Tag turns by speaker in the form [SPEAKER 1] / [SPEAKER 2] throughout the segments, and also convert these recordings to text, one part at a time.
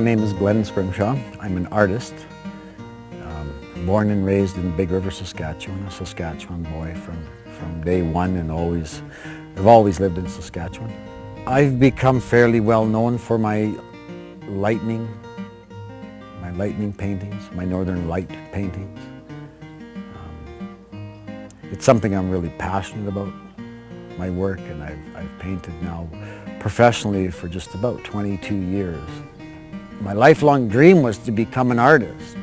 [SPEAKER 1] My name is Glen Scrimshaw. I'm an artist. Um, born and raised in Big River, Saskatchewan, a Saskatchewan boy from, from day one and always, I've always lived in Saskatchewan. I've become fairly well known for my lightning, my lightning paintings, my northern light paintings. Um, it's something I'm really passionate about, my work, and I've, I've painted now professionally for just about 22 years. My lifelong dream was to become an artist.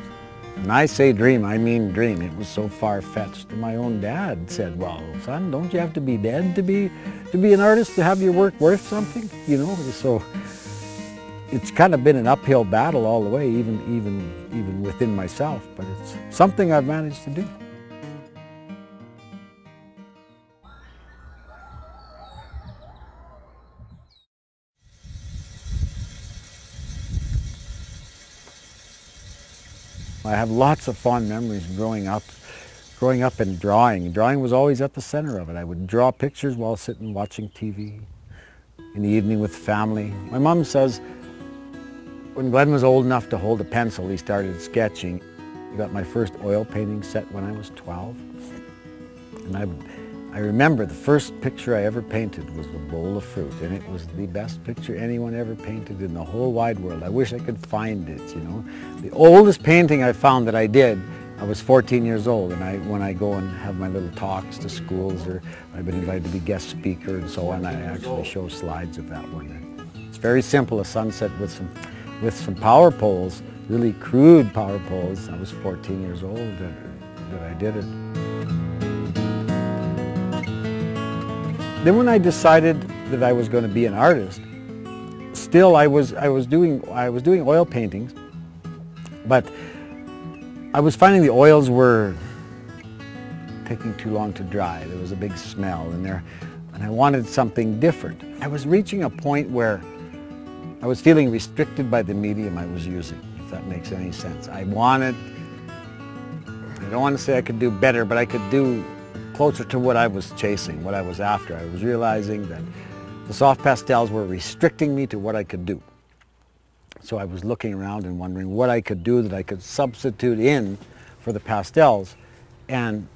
[SPEAKER 1] And I say dream, I mean dream. It was so far-fetched. My own dad said, well, son, don't you have to be dead to be, to be an artist, to have your work worth something? You know, so it's kind of been an uphill battle all the way, even, even, even within myself, but it's something I've managed to do. Have lots of fond memories growing up, growing up and drawing. Drawing was always at the center of it. I would draw pictures while sitting watching TV in the evening with family. My mom says when Glen was old enough to hold a pencil, he started sketching. I got my first oil painting set when I was 12. And I I remember the first picture I ever painted was a bowl of fruit, and it was the best picture anyone ever painted in the whole wide world. I wish I could find it, you know. The oldest painting I found that I did, I was 14 years old, and I, when I go and have my little talks to schools, or I've been invited to be guest speaker and so on, I actually show slides of that one. It's very simple, a sunset with some, with some power poles, really crude power poles. I was 14 years old that, that I did it. Then when I decided that I was going to be an artist, still I was, I was, doing, I was doing oil paintings, but I was finding the oils were taking too long to dry. There was a big smell in there, and I wanted something different. I was reaching a point where I was feeling restricted by the medium I was using, if that makes any sense. I wanted, I don't want to say I could do better, but I could do closer to what I was chasing, what I was after. I was realizing that the soft pastels were restricting me to what I could do. So I was looking around and wondering what I could do that I could substitute in for the pastels. And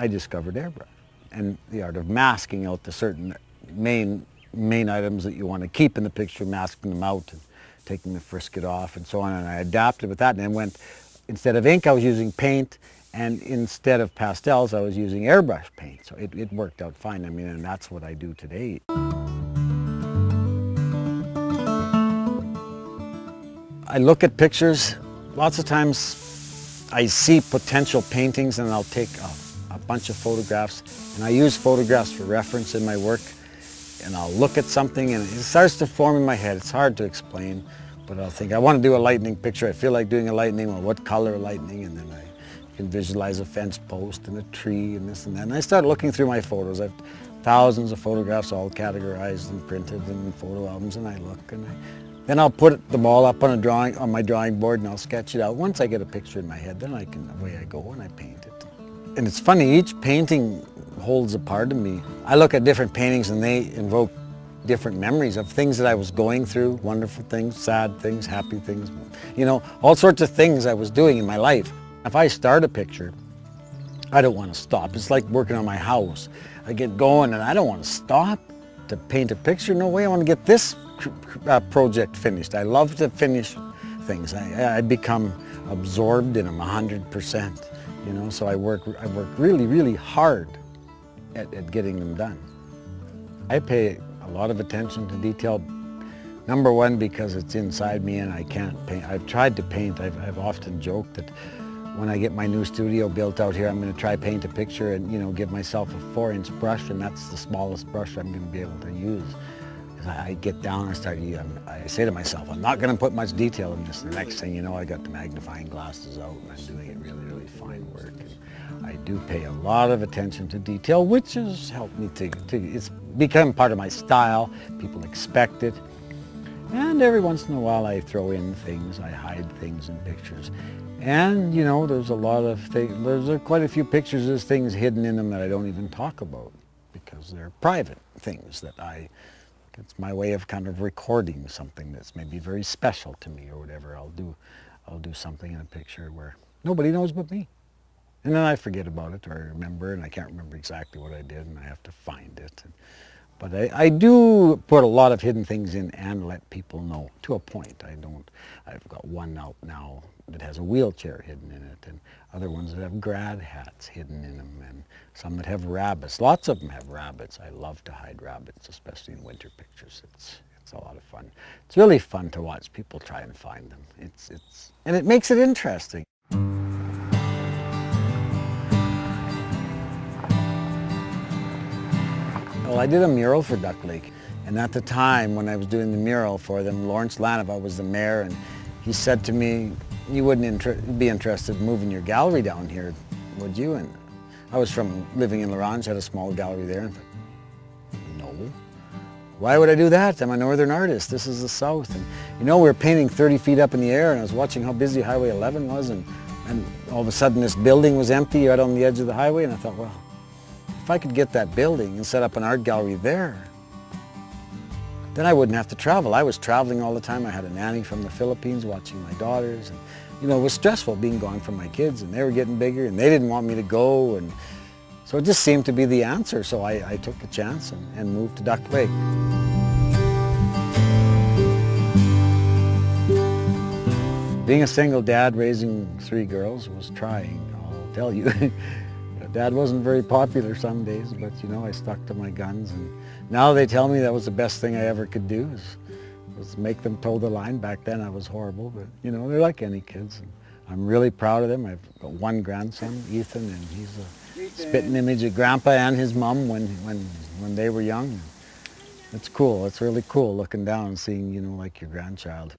[SPEAKER 1] I discovered airbrush and the art of masking out the certain main, main items that you want to keep in the picture, masking them out and taking the frisket off and so on. And I adapted with that and then went, instead of ink, I was using paint and instead of pastels, I was using airbrush paint. So it, it worked out fine. I mean, and that's what I do today. I look at pictures. Lots of times I see potential paintings and I'll take a, a bunch of photographs and I use photographs for reference in my work and I'll look at something and it starts to form in my head. It's hard to explain, but I'll think, I want to do a lightning picture. I feel like doing a lightning. Well, what color lightning? And then I can visualize a fence post and a tree and this and that. And I start looking through my photos. I've thousands of photographs all categorized and printed in photo albums and I look and I, then I'll put them all up on a drawing on my drawing board and I'll sketch it out. Once I get a picture in my head, then I can away I go and I paint it. And it's funny, each painting holds a part of me. I look at different paintings and they invoke different memories of things that I was going through, wonderful things, sad things, happy things, you know, all sorts of things I was doing in my life. If I start a picture, I don't want to stop. It's like working on my house. I get going and I don't want to stop to paint a picture. No way, I want to get this uh, project finished. I love to finish things. I, I become absorbed in them 100%, you know, so I work, I work really, really hard at, at getting them done. I pay a lot of attention to detail. Number one, because it's inside me and I can't paint. I've tried to paint. I've, I've often joked that when I get my new studio built out here, I'm going to try paint a picture and, you know, give myself a four-inch brush, and that's the smallest brush I'm going to be able to use. I, get down and start, I say to myself, I'm not going to put much detail in this. The next thing you know, I got the magnifying glasses out and I'm doing it really, really fine work. And I do pay a lot of attention to detail, which has helped me to, to, it's become part of my style. People expect it. And every once in a while I throw in things, I hide things in pictures. And, you know, there's a lot of things, there's quite a few pictures, there's things hidden in them that I don't even talk about because they're private things that I it's my way of kind of recording something that's maybe very special to me or whatever. I'll do, I'll do something in a picture where nobody knows but me. And then I forget about it or I remember and I can't remember exactly what I did and I have to find it. And, but I, I do put a lot of hidden things in and let people know to a point. I don't, I've got one out now that has a wheelchair hidden in it and other ones that have grad hats hidden in them and some that have rabbits. Lots of them have rabbits. I love to hide rabbits, especially in winter pictures. It's, it's a lot of fun. It's really fun to watch people try and find them. It's, it's, and it makes it interesting. Well, I did a mural for Duck Lake, and at the time when I was doing the mural for them, Lawrence Laniva was the mayor, and he said to me, you wouldn't inter be interested in moving your gallery down here, would you? And I was from living in La Ronge, had a small gallery there, and no. Why would I do that? I'm a northern artist. This is the south. And you know, we were painting 30 feet up in the air, and I was watching how busy Highway 11 was, and, and all of a sudden this building was empty right on the edge of the highway, and I thought, well, if I could get that building and set up an art gallery there, then I wouldn't have to travel. I was traveling all the time. I had a nanny from the Philippines watching my daughters. And, you know, it was stressful being gone from my kids and they were getting bigger and they didn't want me to go. And so it just seemed to be the answer. So I, I took a chance and, and moved to Duck Lake. Being a single dad raising three girls was trying, I'll tell you. Dad wasn't very popular some days, but you know, I stuck to my guns. And now they tell me that was the best thing I ever could do, is, was make them toe the line. Back then I was horrible, but you know, they're like any kids. And I'm really proud of them. I've got one grandson, Ethan, and he's a spitting image of Grandpa and his mom when, when, when they were young. It's cool. It's really cool looking down and seeing, you know, like your grandchild.